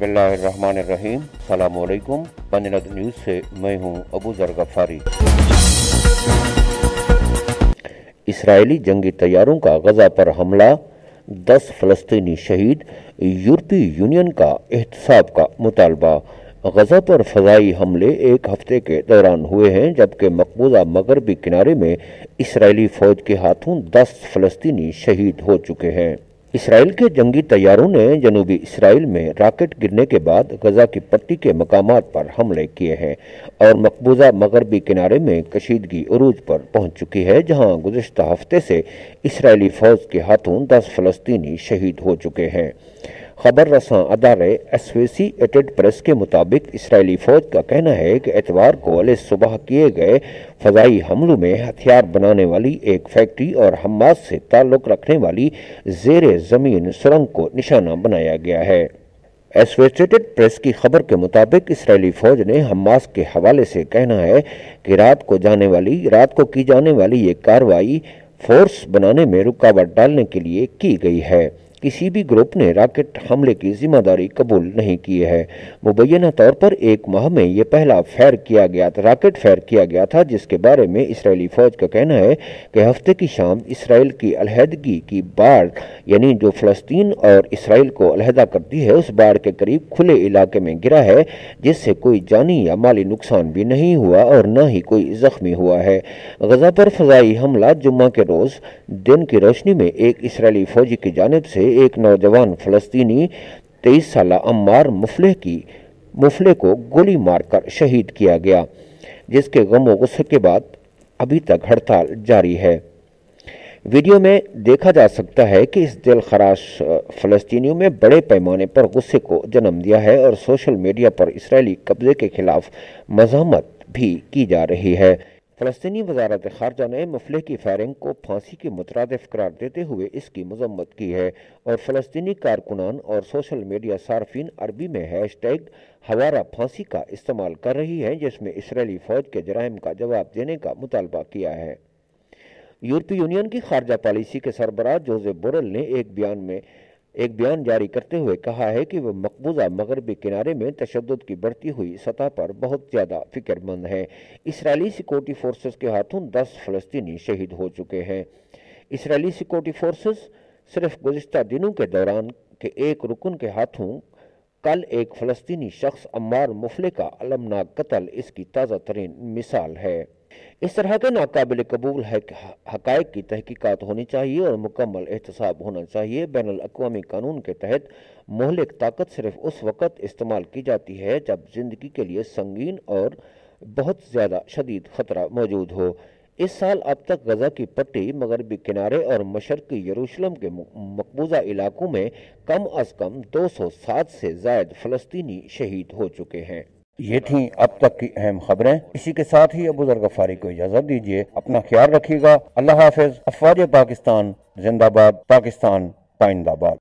बिस्मिल्लाहिर्रहमानिर्रहीम। सलामुअलैकुम। पन्नद न्यूज़ से मैं हूँ अबू जर गफारी इसराइली जंगी तैयारों का गजा पर हमला। दस फलस्तीनी शहीद यूरोपीय यूनियन का एहतसाब का मुतालबा। गजा पर फजाई हमले एक हफ़्ते के दौरान हुए हैं, जबकि मकबूजा मगरबी किनारे में इसराइली फौज के हाथों दस फलस्तीनी शहीद हो चुके हैं। इसराइल के जंगी तैयारों ने जनूबी इसराइल में रॉकेट गिरने के बाद गजा की पट्टी के मकाम पर हमले किए हैं और मकबूजा मगरबी किनारे में कशीदगी अरूज पर पहुँच चुकी है, जहाँ गुजशत हफ़्ते से इसराइली फौज के हाथों दस फलस्तीनी शहीद हो चुके हैं। खबर रसा अदारे एसोसिएटेड प्रेस के मुताबिक इसराइली फौज का कहना है कि एतवार को अले सुबह किए गए फजाई हमलों में हथियार बनाने वाली एक फैक्ट्री और हमास से ताल्लुक रखने वाली जेर ज़मीन सुरंग को निशाना बनाया गया है। एसोसिएटेड प्रेस की खबर के मुताबिक इसराइली फौज ने हमास के हवाले से कहना है कि रात को जाने वाली, रात को की जाने वाली ये कार्रवाई फोर्स बनाने में रुकावट डालने के लिए की गई है। किसी भी ग्रुप ने रॉकेट हमले की ज़िम्मेदारी कबूल नहीं की है। मुबैना तौर पर एक माह में यह पहला फैर किया गया था, रॉकेट फैर किया गया था, जिसके बारे में इसराइली फौज का कहना है कि हफ़्ते की शाम इसराइल की अलहदगी की बाढ़, यानी जो फ़लस्तीन और इसराइल को अलहदा करती है, उस बाढ़ के करीब खुले इलाके में गिरा है, जिससे कोई जानी या माली नुकसान भी नहीं हुआ और न ही कोई जख्मी हुआ है। गजा पर फजाई हमला जुम्मा के रोज़ दिन की रोशनी में एक इसराइली फौजी की जानब से एक नौजवान फ़लस्तीनी तेईस साल अम्मार मुफले की मुफले को गोली मारकर शहीद किया गया, जिसके गम गुस्से के बाद अभी तक हड़ताल जारी है। वीडियो में देखा जा सकता है कि इस दिल खराश फ़लस्तीनियों में बड़े पैमाने पर गुस्से को जन्म दिया है और सोशल मीडिया पर इसराइली कब्ज़े के खिलाफ मजामत भी की जा रही है। फ़लस्तनी वजारत खारजा ने मफले की फायरिंग को फांसी के मुतरद करार देते हुए इसकी मजम्मत की है और फ़लस्तनी कारकुनान और सोशल मीडिया सार्फिन अरबी में हैश टैग हवारा फांसी का इस्तेमाल कर रही हैं, जिसमें इसराइली फ़ौज के जराइम का जवाब देने का मुतालबा किया है। यूरोपीय यूनियन की खारजा पॉलिसी के सरबराह जोजे बोरल ने एक बयान में एक बयान जारी करते हुए कहा है कि वह मकबूजा मगरबी किनारे में तशद की बढ़ती हुई सतह पर बहुत ज़्यादा फिक्रमंद है। इसराइली सिक्योरिटी फोर्सेस के हाथों दस फ़लस्तनी शहीद हो चुके हैं। इसराइली सिक्योरिटी फोर्सेस सिर्फ़ गुजशत दिनों के दौरान के एक रुकन के हाथों कल एक फ़लस्तनी शख्स अम्मार मुफले का अलमनाक कत्ल इसकी ताज़ा तरीन मिसाल है। इस तरह के नाकबिल कबूल हक की तहकीकत होनी चाहिए और मुकम्मल एहतसाब होना चाहिए। बैन अवी कानून के तहत मोहलिक ताकत सिर्फ़ उस वक़्त इस्तेमाल की जाती है जब ज़िंदगी के लिए संगीन और बहुत ज़्यादा शदीद ख़तरा मौजूद हो। इस साल अब तक गजा की पट्टी मगरबी किनारे और मशरकी यरूशलम के मकबूजा इलाकों में कम अज़ कम 207 से जायद फलस्तीनी शहीद हो चुके हैं। ये थी अब तक की अहम खबरें। इसी के साथ ही अबू गफारी को इजाज़त दीजिए। अपना ख्याल रखिएगा। अल्लाह हाफिज। अफवाज पाकिस्तान, जिंदाबाद। पाकिस्तान, पाइंदाबाद।